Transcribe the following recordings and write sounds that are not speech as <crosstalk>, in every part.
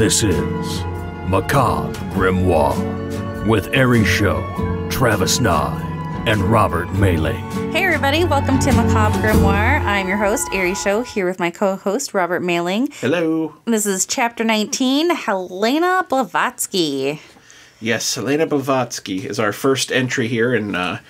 This is Macabre Grimoire with Ari Show, Travis Nye, and Robert Mehling. Hey, everybody, welcome to Macabre Grimoire. I'm your host, Ari Show, here with my co host, Robert Mehling. Hello. This is chapter 19 Helena Blavatsky. Yes, Helena Blavatsky is our first entry here in uh,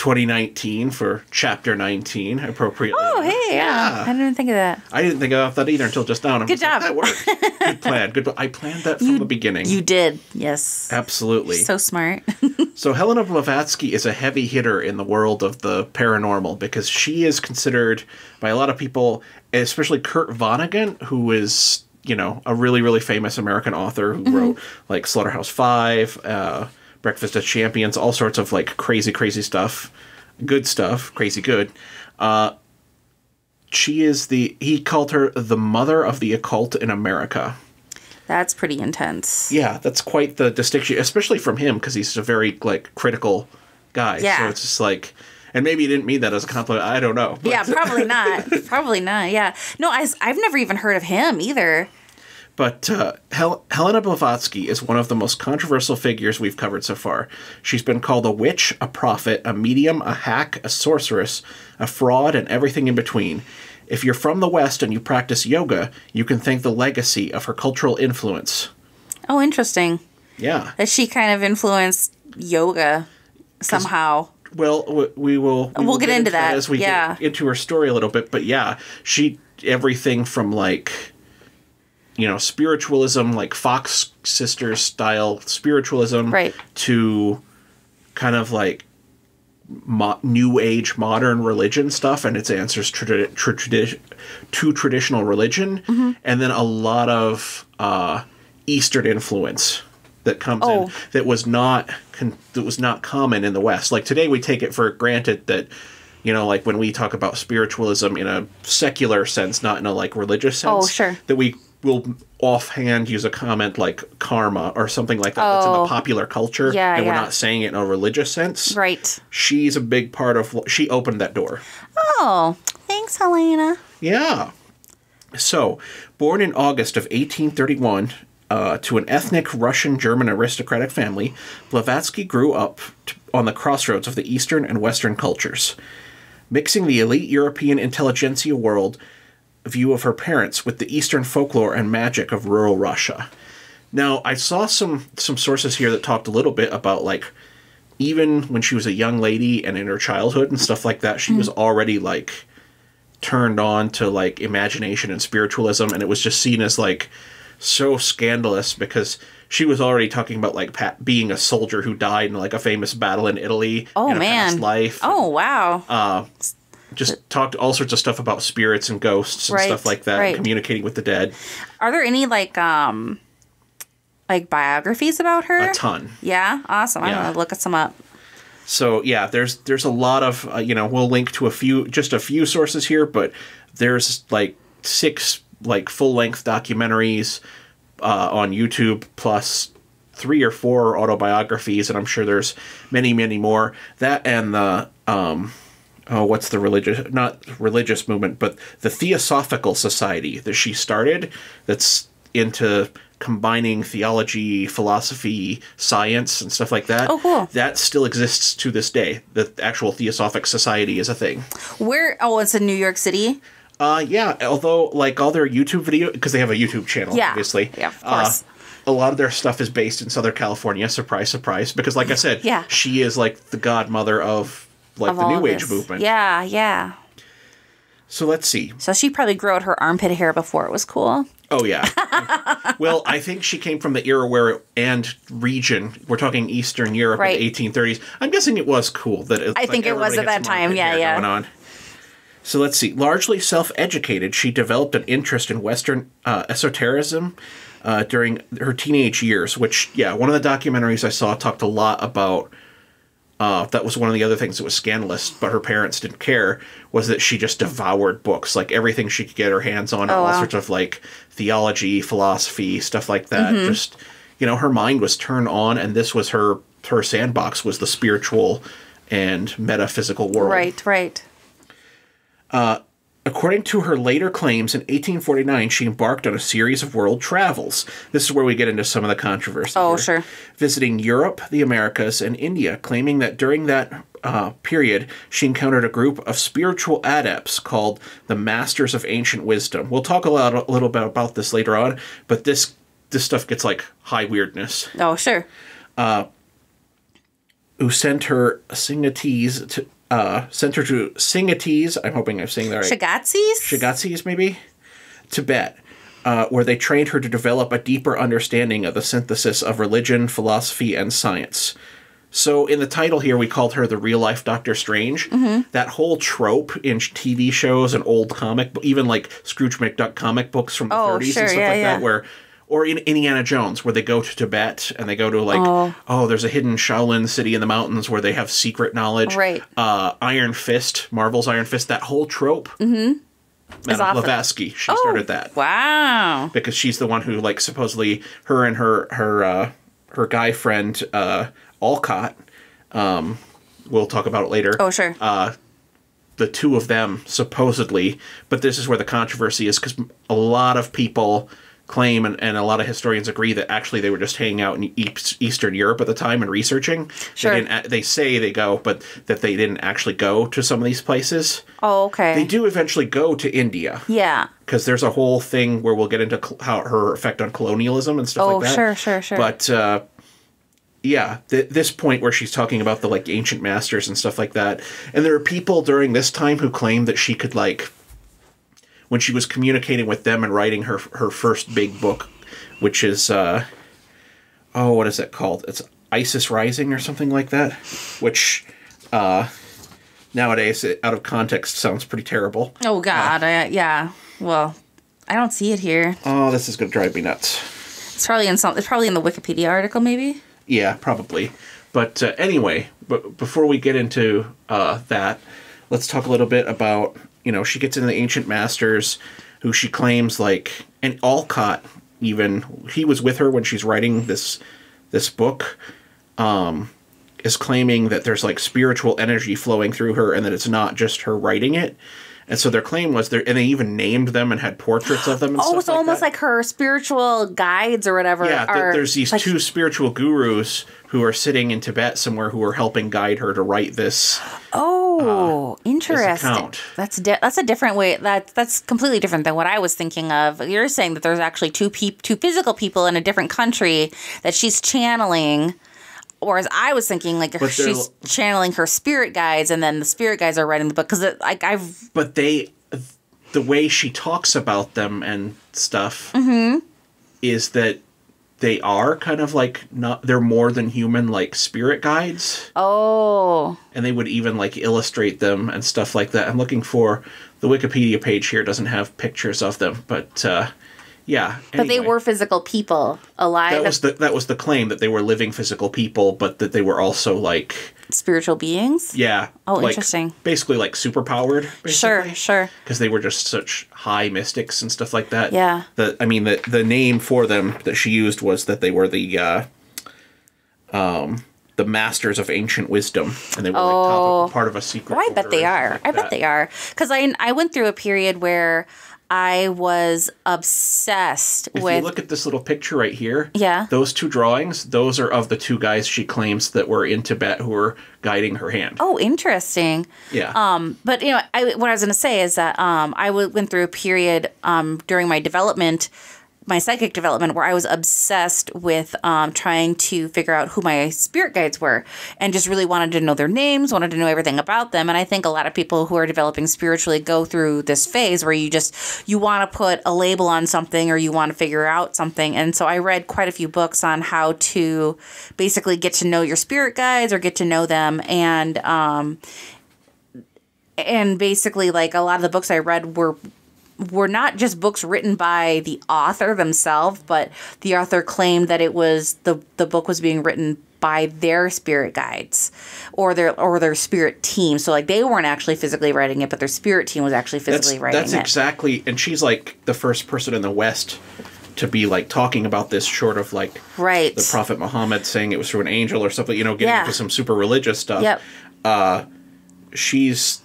2019 for chapter 19, appropriately. Oh, hey, yeah. I didn't even think of that. I didn't think about that either until just now. I'm Good just like, job. that worked. Good <laughs> plan. Good. I planned that from the beginning. You did, yes. Absolutely. So smart. <laughs> So Helena Blavatsky is a heavy hitter in the world of the paranormal because she is considered by a lot of people, especially Kurt Vonnegut, who is you know a really really famous American author who wrote like Slaughterhouse Five, uh, Breakfast of Champions, all sorts of like crazy crazy stuff, good stuff, crazy good. Uh, she is the he called her the mother of the occult in America. That's pretty intense. Yeah, that's quite the distinction, especially from him because he's a very like critical guy. Yeah. So it's just like, and maybe he didn't mean that as a compliment. I don't know. But, Yeah, probably <laughs> not. probably not. Yeah. No, I, have never even heard of him either. But uh, Hel- Helena Blavatsky is one of the most controversial figures we've covered so far. She's been called a witch, a prophet, a medium, a hack, a sorceress, a fraud, and everything in between. If you're from the West and you practice yoga, you can thank the legacy of her cultural influence. Oh, interesting. Yeah. That she kind of influenced yoga somehow. Well, we will. We We'll will get into that, as we yeah. get into her story a little bit. But yeah, she everything from like, you know, spiritualism, like Fox Sisters style spiritualism, Right. to kind of like mo- new age modern religion stuff and its answers tra- tradi- to traditional religion, Mm-hmm. and then a lot of uh, Eastern influence that comes Oh. in that was not con- that was not common in the West. Like today, we take it for granted that you know, like when we talk about spiritualism in a secular sense, not in a like religious sense. Oh, sure. That we will offhand use a comment like karma or something like that that's in the Oh. popular culture, Yeah, and we're not saying it in a religious sense. Right. She's a big part of. She opened that door. Oh, thanks, Helena. Yeah. So, born in August of 1831 uh, to an ethnic Russian German aristocratic family, Blavatsky grew up t- on the crossroads of the Eastern and Western cultures, mixing the elite European intelligentsia world view of her parents with the Eastern folklore and magic of rural Russia. Now, I saw some some sources here that talked a little bit about like even when she was a young lady and in her childhood and stuff like that, she was already like turned on to like imagination and spiritualism and it was just seen as like so scandalous because she was already talking about like Pat being a soldier who died in like a famous battle in Italy Oh, in a past man. life. Oh, wow. Uh, just talked all sorts of stuff about spirits and ghosts and Right, stuff like that, right. and communicating with the dead. Are there any like um like biographies about her? A ton. Yeah, awesome. I'm gonna look at some up. So yeah, there's there's a lot of uh, you know we'll link to a few just a few sources here, but there's like six like full length documentaries uh, on YouTube plus three or four autobiographies, and I'm sure there's many many more. That and the um oh what's the religious not religious movement, but the Theosophical Society that she started that's into combining theology, philosophy, science, and stuff like that. Oh, cool. That still exists to this day. The actual Theosophic Society is a thing. Where? Oh, it's in New York City. Uh, yeah. Although, like all their YouTube video, because they have a YouTube channel, Yeah. obviously. Yeah, of uh, course. a lot of their stuff is based in Southern California. Surprise, surprise. Because, like I said, Yeah. she is like the godmother of like of the New Age movement. Yeah, yeah. So let's see. So she probably grew out her armpit hair before it was cool. Oh yeah. <laughs> well, I think she came from the era where and region. We're talking Eastern Europe Right. in the 1830s. I'm guessing it was cool that it, I think it was at that time, yeah, yeah. Going on. So let's see. Largely self-educated, she developed an interest in Western uh, esotericism uh, during her teenage years. Which, yeah, one of the documentaries I saw talked a lot about. Uh, that was one of the other things that was scandalous, but her parents didn't care. Was that she just devoured books, like everything she could get her hands on, all Oh, wow. sorts of like theology, philosophy, stuff like that. Mm-hmm. Just you know, her mind was turned on, and this was her her sandbox was the spiritual and metaphysical world. Right, right. According to her later claims, in 1849, she embarked on a series of world travels. This is where we get into some of the controversy. Oh, here. sure. Visiting Europe, the Americas, and India, claiming that during that uh, period, she encountered a group of spiritual adepts called the Masters of Ancient Wisdom. We'll talk a, lot, a little bit about this later on, but this this stuff gets like high weirdness. Oh, sure. Who sent her Singatees to uh, sent her to Singatees. I'm hoping I'm saying that right. Shagatzis? Shagatzis, maybe, Tibet, uh, where they trained her to develop a deeper understanding of the synthesis of religion, philosophy, and science. So, in the title here, we called her the real life Doctor Strange. Mm-hmm. That whole trope in TV shows and old comic, even like Scrooge McDuck comic books from the Oh, 30s sure, and stuff yeah, like yeah. that, where or in Indiana Jones, where they go to Tibet and they go to like, Oh. oh, there's a hidden Shaolin city in the mountains where they have secret knowledge. Right. Uh, Iron Fist, Marvel's Iron Fist, that whole trope. Mm-hmm. Madame Blavatsky, she Oh, started that Wow. because she's the one who like supposedly her and her her uh, her guy friend uh, Olcott. Um, we'll talk about it later. Oh, sure. Uh, the two of them supposedly, but this is where the controversy is because a lot of people claim and, and a lot of historians agree that actually they were just hanging out in E- Eastern Europe at the time and researching. Sure. They, didn't, they say they go, but that they didn't actually go to some of these places. oh, okay. They do eventually go to India Yeah. because there's a whole thing where we'll get into how her effect on colonialism and stuff Oh, like that. sure, sure, sure. But uh, yeah, th- this point where she's talking about the like ancient masters and stuff like that, and there are people during this time who claim that she could like when she was communicating with them and writing her her first big book, which is uh, oh, what is that called? It's Isis Rising or something like that, which. Uh, Nowadays, it, out of context, sounds pretty terrible. Oh, God. I, yeah. Well, I don't see it here. Oh, this is gonna drive me nuts. It's probably in some. It's probably in the Wikipedia article, maybe. Yeah, probably. But uh, anyway, but before we get into uh, that, let's talk a little bit about you know she gets into the ancient masters, who she claims like and Olcott even he was with her when she's writing this this book. Um, is claiming that there's like spiritual energy flowing through her and that it's not just her writing it. And so their claim was there, and they even named them and had portraits of them. And <gasps> Oh, it's almost that. like her spiritual guides or whatever. Yeah, th- are, there's these like, two spiritual gurus who are sitting in Tibet somewhere who are helping guide her to write this. <gasps> Oh, uh, interesting. account. That's that's a different way. That that's completely different than what I was thinking of. You're saying that there's actually two peop- two physical people in a different country that she's channeling. Whereas I was thinking like she's channeling her spirit guides, and then the spirit guides are writing the book because like I've But they, the way she talks about them and stuff, Mm-hmm. is that they are kind of like not. They're more than human, like spirit guides, oh and they would even like illustrate them and stuff like that. I'm looking for the Wikipedia page here. Doesn't have pictures of them, but uh, yeah. but they were physical people alive, That was the that was the claim that they were living physical people, but that they were also like spiritual beings. yeah. Oh, like, interesting. Basically, like superpowered. Sure, Basically. sure. Because they were just such high mystics and stuff like that. Yeah. The I mean the the name for them that she used was that they were the uh, um the masters of ancient wisdom, and they were like Oh. of, part of a secret. Oh, I bet they are. like I bet that. they are. Because I I went through a period where I was obsessed If with. you look at this little picture right here, Yeah. those two drawings, those are of the two guys she claims that were in Tibet who were guiding her hand. oh, interesting. yeah. Um, but you know, I, what I was going to say is that um, I w- went through a period um, during my development, my psychic development, where I was obsessed with um, trying to figure out who my spirit guides were, and just really wanted to know their names, wanted to know everything about them. And I think a lot of people who are developing spiritually go through this phase where you just you want to put a label on something or you want to figure out something. And so I read quite a few books on how to basically get to know your spirit guides or get to know them and. Um, and basically like a lot of the books i read were were not just books written by the author themselves but the author claimed that it was the the book was being written by their spirit guides or their or their spirit team so like they weren't actually physically writing it but their spirit team was actually that's physically writing that's it That's exactly, and she's like the first person in the West to be like talking about this short of like Right. the Prophet Muhammad saying it was through an angel or something, you know, getting Yeah. into some super religious stuff. Yep. Uh, she's the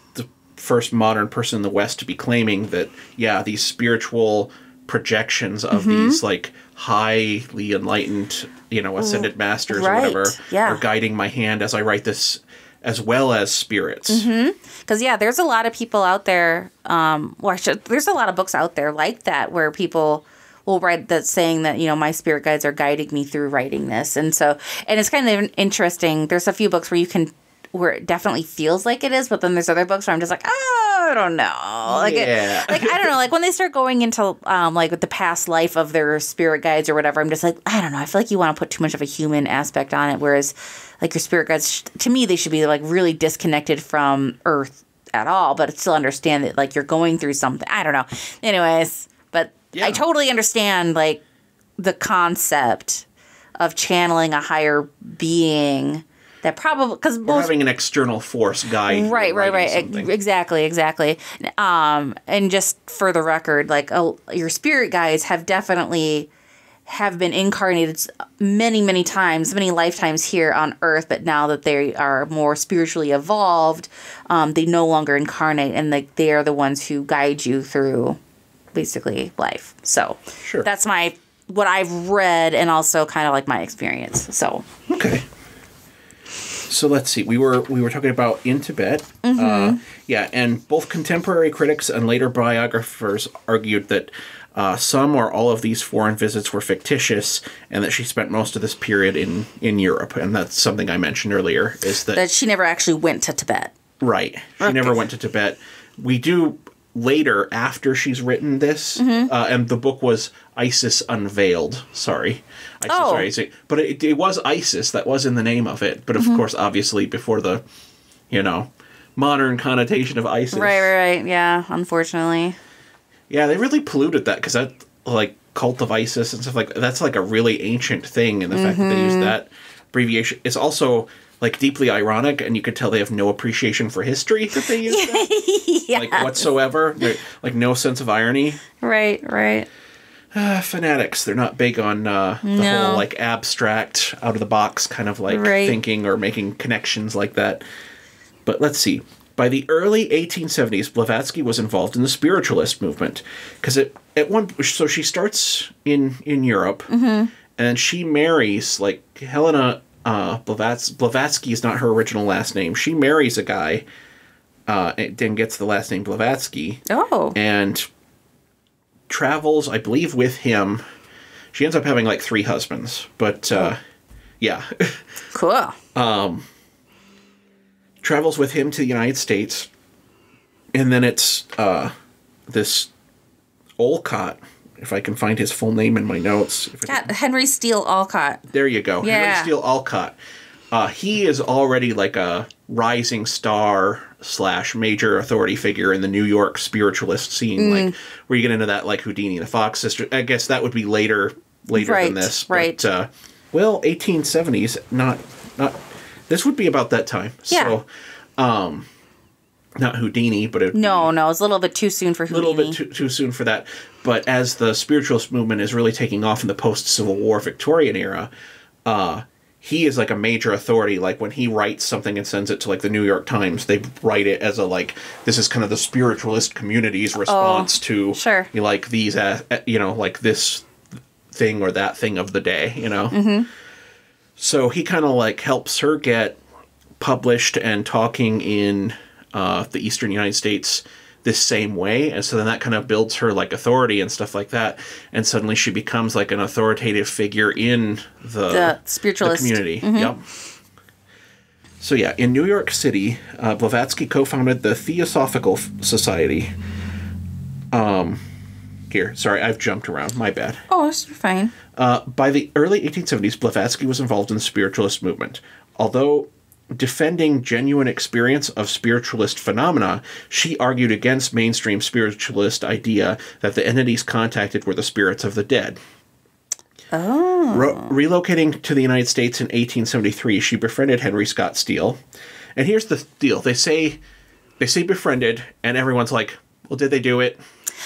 first modern person in the West to be claiming that, yeah, these spiritual projections of Mm-hmm. these like highly enlightened, you know, ascended masters or whatever Yeah. are guiding my hand as I write this, as well as spirits. Mm-hmm. Because yeah, there's a lot of people out there. Um, well, I should, there's a lot of books out there like that where people will write that saying that you know my spirit guides are guiding me through writing this, and so and it's kind of interesting. There's a few books where you can where it definitely feels like it is, but then there's other books where I'm just like, oh, I don't know, like it- like I don't know, like when they start going into um like with the past life of their spirit guides or whatever, I'm just like, I don't know, I feel like you want to put too much of a human aspect on it, whereas like your spirit guides, to me, they should be like really disconnected from Earth at all, but still understand that like you're going through something. I don't know. Anyways, but Yeah. I totally understand like the concept of channeling a higher being that probably because most having an external force guide. you right right right something. Exactly exactly um and just for the record like oh, your spirit guides have definitely have been incarnated many many times many lifetimes here on earth but now that they are more spiritually evolved um, they no longer incarnate and like they are the ones who guide you through basically life so Sure. that's my what i've read and also kind of like my experience so Okay. So let's see. We were we were talking about in Tibet. Uh, yeah, and both contemporary critics and later biographers argued that uh, some or all of these foreign visits were fictitious, and that she spent most of this period in in Europe. And that's something I mentioned earlier. Is that, that she never actually went to tibet right? She never went to Tibet. We do later after she's written this, Mm-hmm. uh, and the book was Isis Unveiled. Sorry, Isis Oh. Rising, but it, it was Isis that was in the name of it. But of Mm-hmm. course, obviously, before the, you know, modern connotation of Isis. right right right yeah unfortunately Yeah, they really polluted that because that like cult of Isis and stuff like that's like a really ancient thing, and the fact that they Mm-hmm. use that abbreviation is also like deeply ironic, and you could tell they have no appreciation for history that they <laughs> use that. yeah like whatsoever. They're like no sense of irony. Right, right. Uh, fanatics. They're not big on uh, the No. whole like abstract, out of the box kind of like Right. thinking or making connections like that. But let's see. By the early 1870s, Blavatsky was involved in the spiritualist movement because it at one so she starts in in Europe and she marries like Helena uh, Blavats, Blavatsky is not her original last name. She marries a guy uh, and then gets the last name Blavatsky Oh. and travels, I believe, with him. She ends up having like three husbands, but uh, yeah, <laughs> cool. travels with him to the United States, and then it's uh, this Olcott. If I can find his full name in my notes, can- Henry Steel Olcott. there you go, Henry Yeah. Steel Olcott. Uh, he is already like a rising star slash major authority figure in the New York spiritualist scene. Mm. Like, where you get into that, like Houdini, and the Fox sister. I guess that would be later, later Right, than this. right. But, uh, well, 1870s, not, not. This would be about that time. Yeah. So, um, not Houdini, but it No, no, it's a little bit too soon for a Houdini. little bit too, too soon for that. But as the spiritualist movement is really taking off in the post Civil War Victorian era, uh, he is like a major authority. Like when he writes something and sends it to like the New York Times, they write it as a like this is kind of the spiritualist community's response to Oh, sure. you know, like these uh, uh, you know like this thing or that thing of the day. You know. Mm-hmm. So he kind of like helps her get published and talking in uh, the eastern United States this same way, and so then that kind of builds her like authority and stuff like that, and suddenly she becomes like an authoritative figure in the, The spiritualist. Mm-hmm. community. Yep. So yeah, in New York City, uh, Blavatsky co-founded the Theosophical Society. Um, here, sorry, I've jumped around. My bad. Oh, it's fine. Uh, by the early 1870s, Blavatsky was involved in the spiritualist movement. Although defending genuine experience of spiritualist phenomena, she argued against mainstream spiritualist idea that the entities contacted were the spirits of the dead. Oh. Ro- relocating to the United States in 1873, she befriended Henry Scott Steele. And here's the deal: they say they say befriended, and everyone's like, "Well, did they do it?"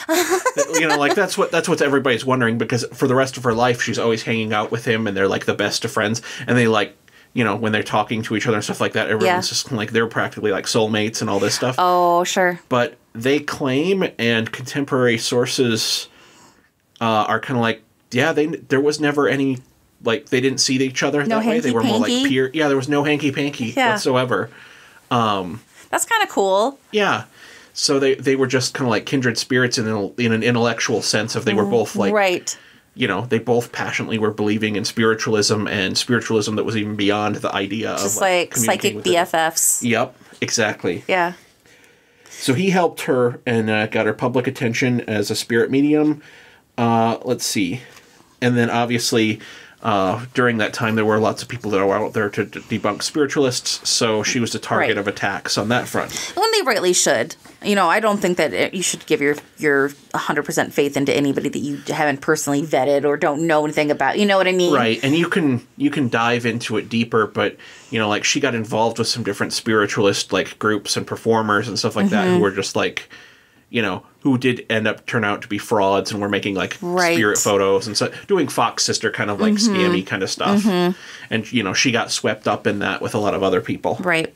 <laughs> you know, like that's what that's what everybody's wondering because for the rest of her life she's always hanging out with him and they're like the best of friends and they like you know when they're talking to each other and stuff like that everyone's Yeah. just like they're practically like soulmates and all this stuff. Oh, sure. But they claim and contemporary sources uh, are kind of like yeah they there was never any like they didn't see each other No that way they were more like peer yeah there was no hanky panky Yeah. whatsoever. That's kind of cool. Yeah. So they, they were just kind of like kindred spirits in an, in an intellectual sense of they were both like right. You know they both passionately were believing in spiritualism and spiritualism that was even beyond the idea Just of like, communicating psychic it. BFFs. Yep, exactly. Yeah. So he helped her and uh, got her public attention as a spirit medium. Uh, let's see, and then obviously. Uh, during that time, there were lots of people that were out there to d- debunk spiritualists, so she was the target Right. of attacks on that front. When they rightly should. You know, I don't think that it, you should give your your 100% faith into anybody that you haven't personally vetted or don't know anything about. You know what I mean? right and you can you can dive into it deeper but you know like she got involved with some different spiritualist like groups and performers and stuff like that Mm-hmm. who were just like you know who did end up turn out to be frauds and were making like Right. spirit photos and so doing fox sister kind of like Mm-hmm. scammy kind of stuff and you know she got swept up in that with a lot of other people Right.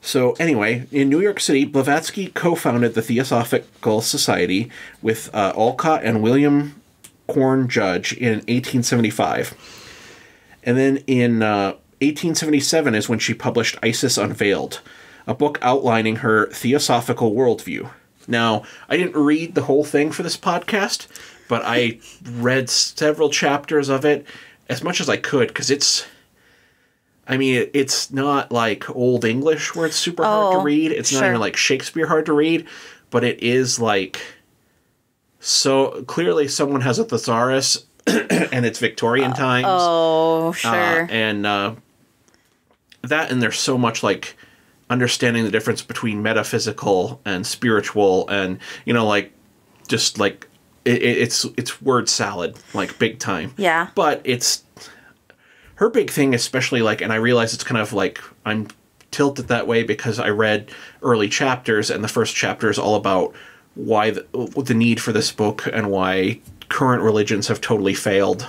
so anyway, in New York City, Blavatsky co-founded the Theosophical Society with uh, Olcott and William Quan Judge in 1875, and then in uh, 1877 is when she published Isis Unveiled, a book outlining her theosophical worldview. Now, I didn't read the whole thing for this podcast, but I read several chapters of it as much as I could because it's I mean, it's not like Old English where it's super hard to Oh, read. It's not even like Shakespeare hard to read, but it is like so clearly someone has a thesaurus <clears throat> and it's Victorian times. Oh, Uh, sure. and uh, that, and there's so much like understanding the difference between metaphysical and spiritual, and you know, like just like it, it- it's it's word salad, like big time. Yeah. But it's her big thing, especially like, and I realize it's kind of like I'm tilted that way because I read early chapters, and the first chapter is all about why the, the need for this book and why current religions have totally failed.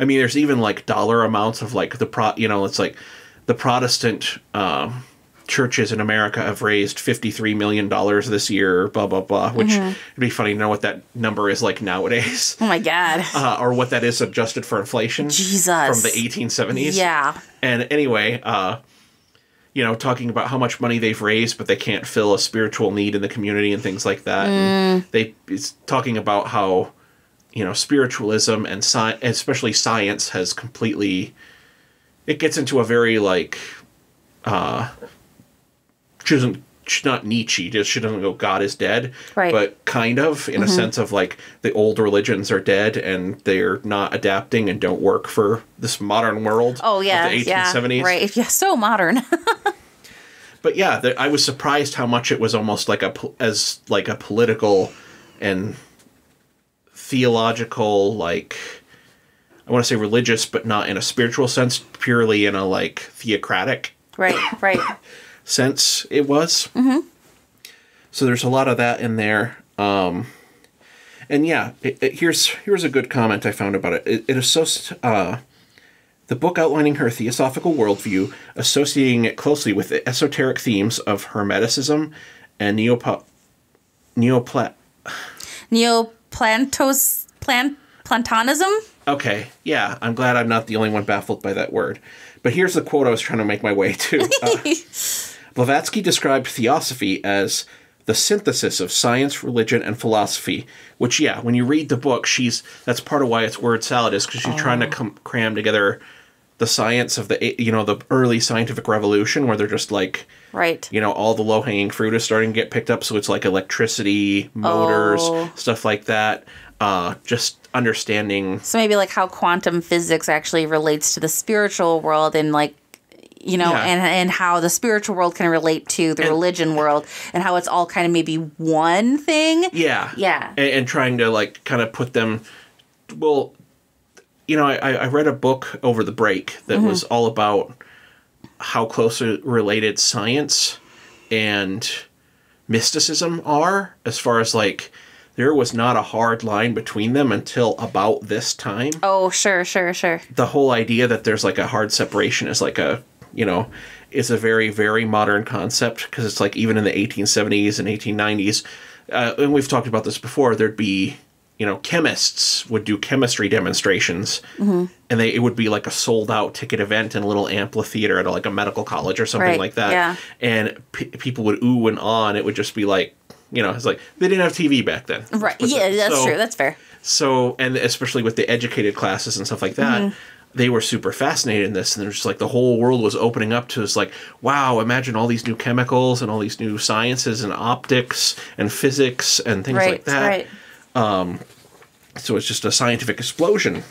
I mean, there's even like dollar amounts of like the pro, you know, it's like the Protestant um, churches in America have raised fifty-three million dollars this year, blah blah blah. Which it'd be funny to know what that number is like nowadays, oh my God. <laughs> uh, or what that is adjusted for inflation Jesus. from the eighteen seventies. Yeah. And anyway, uh, you know, talking about how much money they've raised, but they can't fill a spiritual need in the community and things like that. And they it's talking about how you know spiritualism and sci- especially science has completely. It gets into a very like, uh, she doesn't. She's not Nietzsche. Just she doesn't go God is dead, Right. But kind of in a mm-hmm. sense of like the old religions are dead and they're not adapting and don't work for this modern world. Oh yeah. the yeah. 1870s. Right. Yeah. So modern. <laughs> But yeah, the, I was surprised how much it was almost like a as like a political and theological like I want to say religious, but not in a spiritual sense, purely in a like theocratic right. Right. <laughs> sense. It was. Mm-hmm. So there's a lot of that in there. Um, and yeah, it, it- here's here's a good comment I found about it. It, it associ- uh, the book outlining her theosophical worldview, associating it closely with the esoteric themes of Hermeticism and Neopo- Neoplat. Neoplantos plant plantonism. Okay, yeah, I'm glad I'm not the only one baffled by that word. But here's the quote I was trying to make my way to. <laughs> Uh, Blavatsky described theosophy as the synthesis of science, religion, and philosophy. Which, yeah, when you read the book, she's that's part of why it's word salad is because she's trying to com- cram together the science of the you know the early scientific revolution, where they're just like Right. you know all the low hanging fruit is starting to get picked up. So it's like electricity, motors, Oh. stuff like that. Uh, just understanding So maybe like how quantum physics actually relates to the spiritual world and like you know Yeah. and and how the spiritual world can relate to the And- religion world and how it's all kind of maybe one thing. Yeah. Yeah. And, and trying to like kind of put them. Well, you know, I, I read a book over the break that mm-hmm. was all about how closely related science and mysticism are, as far as like there was not a hard line between them until about this time. Oh, sure, sure, sure. The whole idea that there's like a hard separation is like a, you know, is a very, very modern concept because it's like even in the 1870s and 1890s, uh, and we've talked about this before, there'd be, you know, chemists would do chemistry demonstrations Mm-hmm. and they it would be like a sold out ticket event in a little amphitheater at a, like a medical college or something Right, like that. yeah. And p- people would ooh and ah, and it would just be like, you know, it's like they didn't have TV back then. Right. Yeah, that's so- true. That's fair. so, and especially with the educated classes and stuff like that, Mm-hmm. They were super fascinated in this. And there's just like the whole world was opening up to us like, wow, imagine all these new chemicals and all these new sciences and optics and physics and things Right. like that. Right. So it's just a scientific explosion.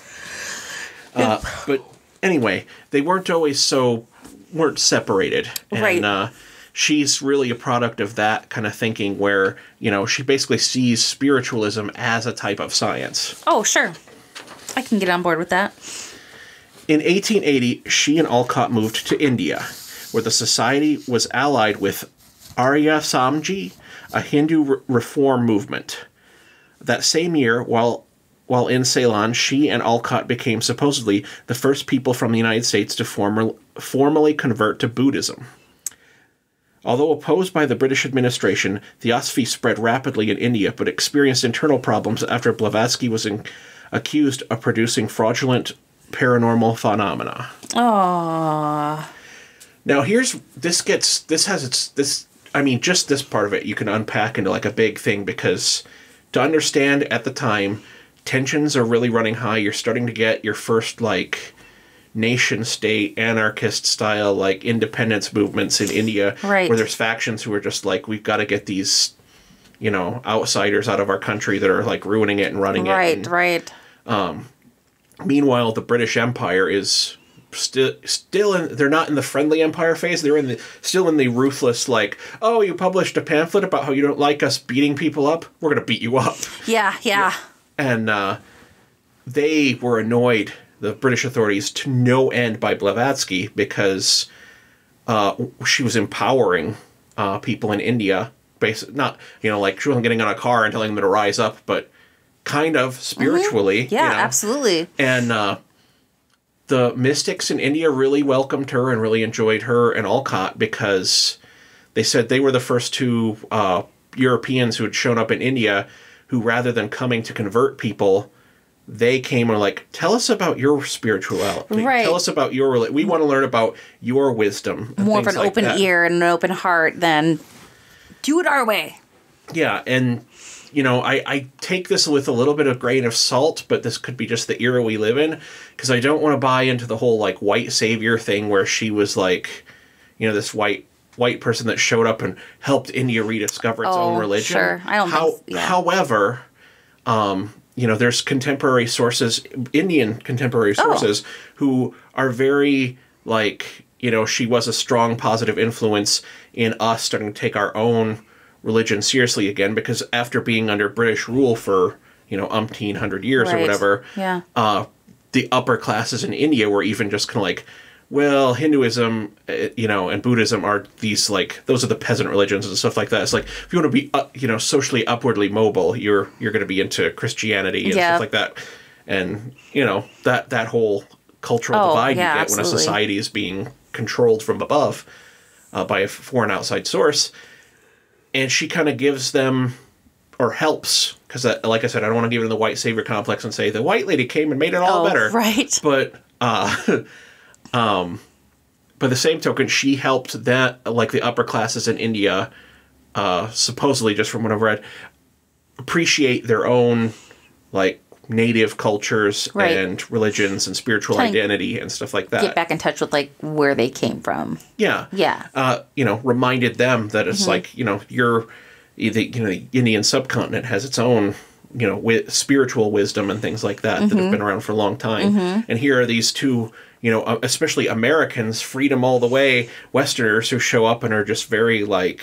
Uh, but anyway, they weren't always so weren't separated, and Right. uh, she's really a product of that kind of thinking, where you know she basically sees spiritualism as a type of science. Oh, sure. I can get on board with that. In 1880, she and Olcott moved to India, where the society was allied with Arya Samaj, a Hindu re- reform movement. That same year, while while in Ceylon, she and Olcott became supposedly the first people from the United States to formal, formally convert to Buddhism. Although opposed by the British administration, Theosophy spread rapidly in India, but experienced internal problems after Blavatsky was in, accused of producing fraudulent paranormal phenomena. Oh, Now here's this gets this has its this I mean just this part of it you can unpack into like a big thing because to understand at the time tensions are really running high you're starting to get your first like nation state anarchist style like independence movements in India Right. where there's factions who are just like we've got to get these you know outsiders out of our country that are like ruining it and running it right, right. Um, Meanwhile, the British Empire is still still in. They're not in the friendly empire phase. They're in the still in the ruthless. Like, oh, you published a pamphlet about how you don't like us beating people up. We're gonna beat you up. Yeah, yeah. And uh, they were annoyed, the British authorities, to no end by Blavatsky because uh, she was empowering uh, people in India. Basic, not you know, like she wasn't getting on a car and telling them to rise up, but kind of spiritually. Mm-hmm. Yeah, you know? absolutely. And uh, the mystics in India really welcomed her and really enjoyed her and Olcott because they said they were the first two uh, Europeans who had shown up in India who, rather than coming to convert people, they came and were like, "Tell us about your spirituality. Right. Tell us about your. We want to learn about your wisdom. More of an like open that." ear and an open heart than do it our way. Yeah, and you know, I, I take this with a little bit of grain of salt, but this could be just the era we live in because I don't want to buy into the whole like white savior thing where she was like, you know, this white white person that showed up and helped India rediscover its Oh, own religion. sure. I don't How, yeah. However, um, you know, there's contemporary sources, Indian contemporary Oh. sources, who are very like, you know, she was a strong positive influence in us starting to take our own religion seriously again because after being under British rule for, you know, umpteen hundred years or whatever, Yeah. uh, the upper classes in India were even just kind of like, well, Hinduism, uh, you know, and Buddhism are these like those are the peasant religions and stuff like that. It's like if you want to be, uh, you know, socially upwardly mobile, you're you're going to be into Christianity and Yeah. stuff like that, and you know that that whole cultural Oh, divide yeah, you get when a society is being controlled from above uh, by a foreign outside source, and she kind of gives them or helps because like i said i don't want to give it the white savior complex and say the white lady came and made it all oh, better right. <laughs> but uh <laughs> um by the same token she helped that like the upper classes in india uh supposedly just from what i've read appreciate their own like native cultures Right. and religions and spiritual Trying- identity and stuff like that Get back in touch with like where they came from. yeah. Yeah. Mm-hmm. Uh, you know, reminded them that it's like, you know, your the you know, the Indian subcontinent has its own, you know, wi- spiritual wisdom and things like that that Mm-hmm. have been around for a long time. And here are these two, you know, uh, especially Americans, freedom all the way, Westerners who show up and are just very like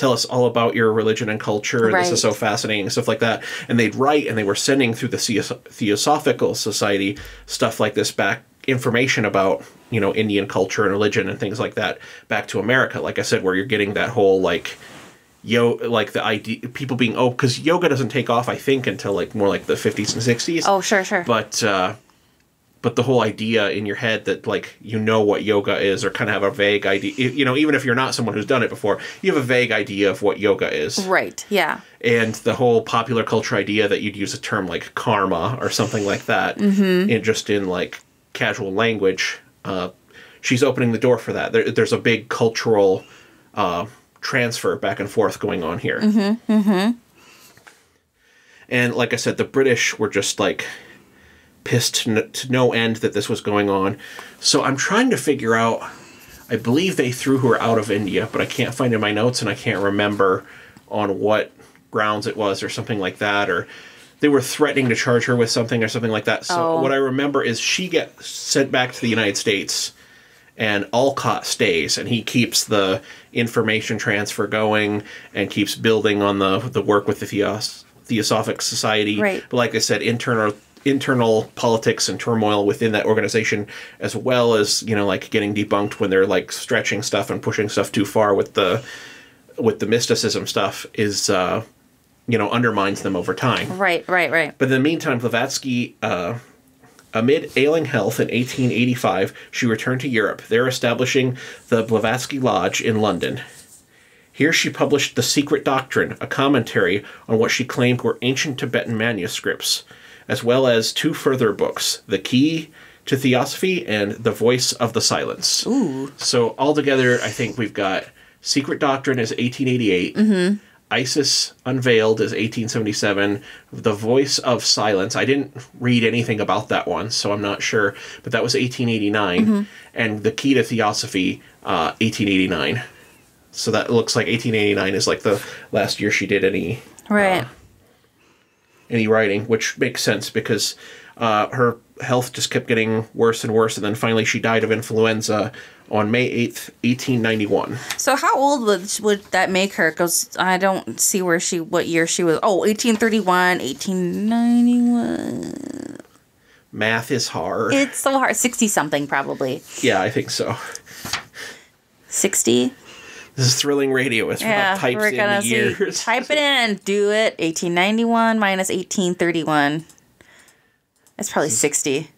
tell us all about your religion and culture. This is so fascinating, stuff like that. And they'd write, and they were sending through the Theosophical Society stuff like this back, information about you know Indian culture and religion and things like that back to America. Like I said, where you're getting that whole like yo like the idea people being oh because yoga doesn't take off I think until like more like the 50s and 60s. Oh, sure, sure. but uh, but the whole idea in your head that like you know what yoga is or kind of have a vague idea you know even if you're not someone who's done it before you have a vague idea of what yoga is right. Yeah. and the whole popular culture idea that you'd use a term like karma or something like that in just in like casual language uh, she's opening the door for that there, there's a big cultural uh, transfer back and forth going on here mm-hmm, and like i said the british were just like pissed to no, to no end that this was going on so i'm trying to figure out i believe they threw her out of india but i can't find in my notes and i can't remember on what grounds it was or something like that or they were threatening to charge her with something or something like that so Oh. what i remember is she gets sent back to the united states and Olcott stays, and he keeps the information transfer going and keeps building on the the work with the Theos- Theosophic Society. Right. But like I said, internal internal politics and turmoil within that organization, as well as you know, like getting debunked when they're like stretching stuff and pushing stuff too far with the with the mysticism stuff, is uh, you know undermines them over time. Right, right, right. But in the meantime, Blavatsky, uh, amid ailing health in 1885, she returned to Europe, there establishing the Blavatsky Lodge in London. Here she published The Secret Doctrine, a commentary on what she claimed were ancient Tibetan manuscripts, as well as two further books, The Key to Theosophy and The Voice of the Silence. Ooh. So altogether, I think we've got Secret Doctrine is 1888. Mm-hmm. Isis Unveiled is 1877. The Voice of Silence. I didn't read anything about that one, so I'm not sure. But that was 1889. Mm-hmm. And The Key to Theosophy, uh, 1889. So that looks like 1889 is like the last year she did any uh, Right. Any writing, which makes sense because uh, her health just kept getting worse and worse, and then finally she died of influenza on May 8th, 1891. so how old would would that make her? Because I don't see where she, what year she was. Oh, 1831, 1891. Math is hard. It's so hard. 60 something probably. yeah, I think so. 60? This is thrilling radio. It's Yeah, types we're gonna see. years. Type it <laughs> in. Do it. 1891 minus 1831. It's probably 60.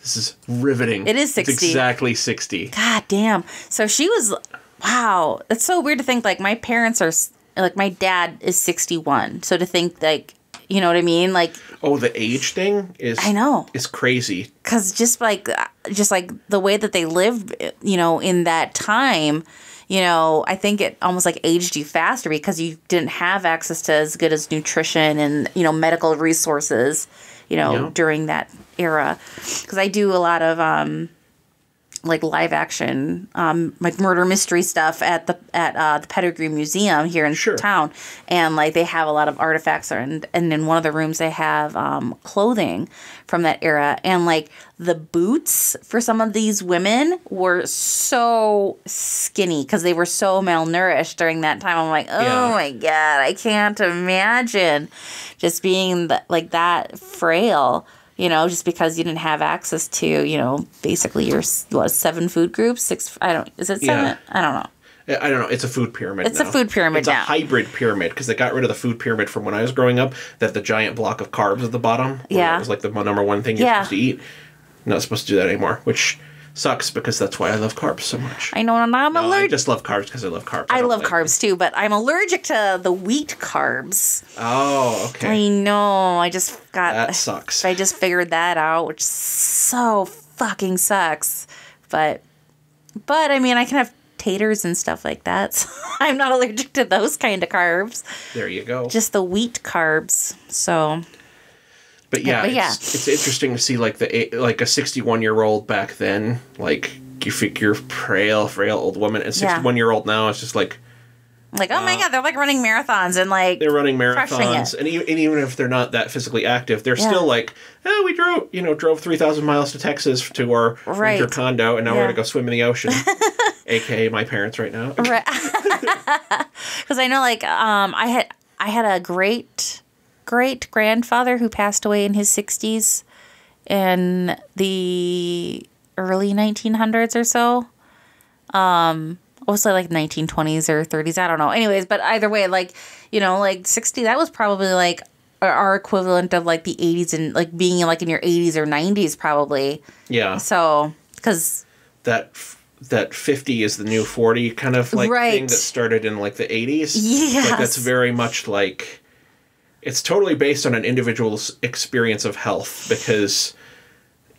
This is riveting. It is It's 60. exactly 60. God damn. So she was, wow. It's so weird to think like my parents are, like my dad is 61. So to think like, you know what I mean? Like, Oh, the age thing is I know. is crazy. because just like just like the way that they lived you know in that time you know i think it almost like aged you faster because you didn't have access to as good as nutrition and you know medical resources you know Yeah. during that era because i do a lot of um like live action um like murder mystery stuff at the at uh, the Pettigrew museum here in Sure. town and like they have a lot of artifacts and and in one of the rooms they have um clothing from that era and like the boots for some of these women were so skinny because they were so malnourished during that time i'm like oh Yeah. my god i can't imagine just being th- like that frail you know just because you didn't have access to you know basically your what seven food groups six i don't is it seven Yeah. i don't know I don't know. It's a food pyramid. It's a food pyramid It's now. a hybrid pyramid because they got rid of the food pyramid from when I was growing up. That the giant block of carbs at the bottom. Yeah. It was like the number one thing you're Yeah. supposed to eat. Not supposed to do that anymore, which sucks because that's why I love carbs so much. i know and i'm No, I just love carbs because I love carbs. I don't love like- carbs too, but I'm allergic to the wheat carbs. Oh, okay. I know. I just got. That sucks. I just figured that out, which so fucking sucks. But, but I mean, I can have taters and stuff like that. <laughs> So I'm not allergic to those kind of carbs. There you go. Just the wheat carbs. So But yeah, but yeah. It's, it's interesting to see like the like a 61 year old back then, like you figure frail, frail old woman, and Yeah. 61 year old now. It's just like like, oh my god, they're like running marathons and like they're running marathons, and even, and even if they're not that physically active, they're Yeah. still like, oh, we drove, you know, drove 3,000 miles to Texas to our Right. winter condo, and now we're gonna go swim in the ocean. <laughs> AKA my parents right now. right <laughs> because i know like um i had i had a great great grandfather who passed away in his 60s in the early 1900s or so um also like 1920s or 30s. I don't know. Anyways, but either way, like you know, like 60. That was probably like our- equivalent of like the 80s and like being like in your 80s or 90s probably. Yeah. So because that f- that 50 is the new 40 kind of like thing that started in like the 80s. Yes. Like that's very much like it's totally based on an individual's experience of health because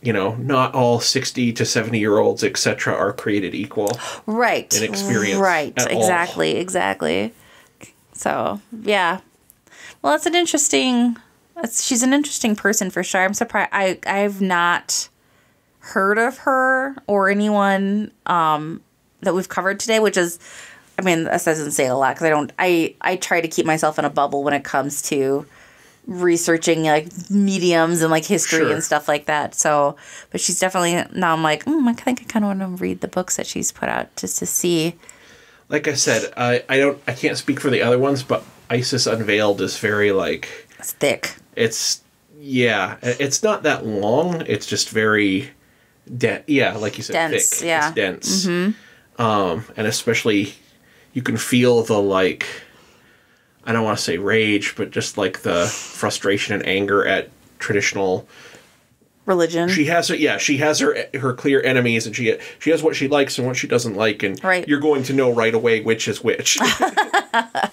you know, not all 60 to 70 year olds etc are created equal. right an experience right at all. exactly exactly. So yeah, well, that's an interesting. That's, she's an interesting person for sure. I'm surprised. I I've not heard of her or anyone um, that we've covered today, which is, I mean, that doesn't say a lot because I don't. I I try to keep myself in a bubble when it comes to researching like mediums and like history Sure. and stuff like that. So, but she's definitely now. I'm like, mm, I think I kind of want to read the books that she's put out just to see. Like I said, I I don't I can't speak for the other ones, but Isis Unveiled is very like It's thick. it's yeah, it's not that long. It's just very de- yeah, like you said, Dense, thick. yeah. It's dense. Um, and especially you can feel the like I don't want to say rage, but just like the frustration and anger at traditional Religion. she has her yeah she has her her clear enemies and she she has what she likes and what she doesn't like and Right. you're going to know right away which is which <laughs> very,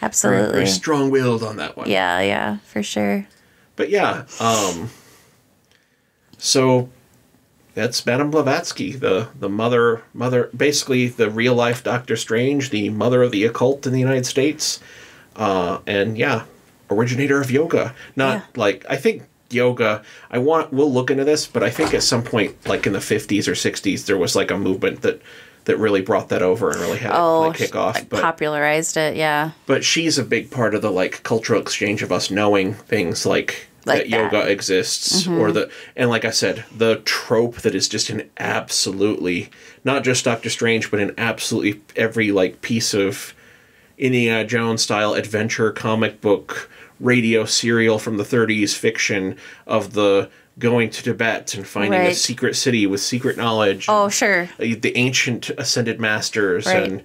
Absolutely. very strong-willed on that one Yeah, yeah, for sure. But yeah, um so that's Madame Blavatsky, the the mother mother basically the real life Doctor Strange, the mother of the occult in the United States. Uh and yeah, originator of yoga. Not Yeah. like I think yoga I want we'll look into this, but I think at some point like in the 50s or 60s there was like a movement that that really brought that over and really had Oh, like kick off. like, but popularized it. Yeah. but she's a big part of the like cultural exchange of us knowing things like, Like that, that. Mm-hmm. yoga exists or the and like I said, the trope that is just in absolutely not just Doctor Strange, but in absolutely every like piece of Indiana Jones style adventure comic book radio serial from the 30s fiction of the going to Tibet and finding a secret city with secret knowledge. Oh, sure. uh, the ancient ascended masters Right. and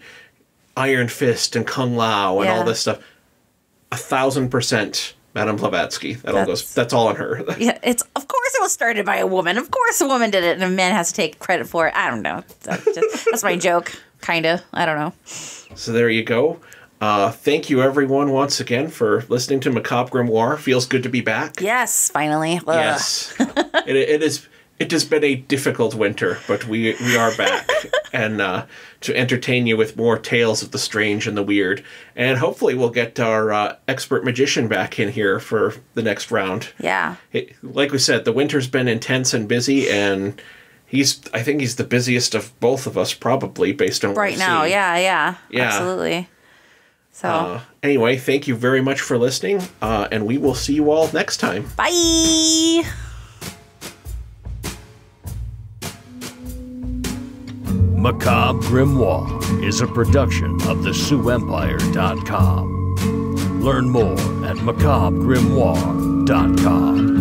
Iron Fist and Kung Lao and all this stuff. A thousand percent Madame Blavatsky. That all goes. That's- That's all on her. <laughs> Yeah, it's of course it was started by a woman. Of course a woman did it, and a man has to take credit for it. I don't know. That's, just, that's my joke, kind of. I don't know. so there you go. Uh, thank you everyone once again for listening to Macabre Grimoire. Feels good to be back. Yes, finally. Ugh. Yes, it, it is. It has been a difficult winter, but we we are back <laughs> and uh, to entertain you with more tales of the strange and the weird, and hopefully we'll get our uh, expert magician back in here for the next round. Yeah. It, like we said, the winter's been intense and busy, and he's I think he's the busiest of both of us probably based on Right now. seen. Yeah, yeah. Yeah. Absolutely. So, Uh, anyway, thank you very much for listening, uh, and we will see you all next time. bye. Macabre Grimoire is a production of the SiouxEmpire.com. Learn more at macabregrimoire.com.